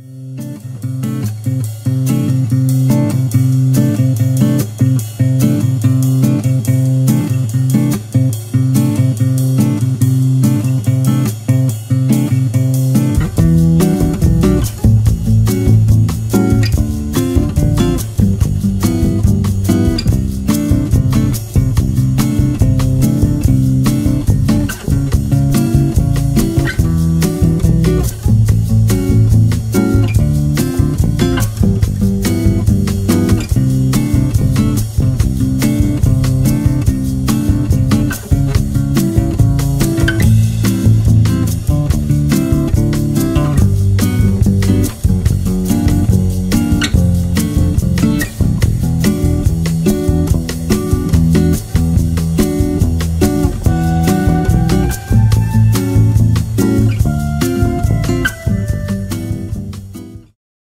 you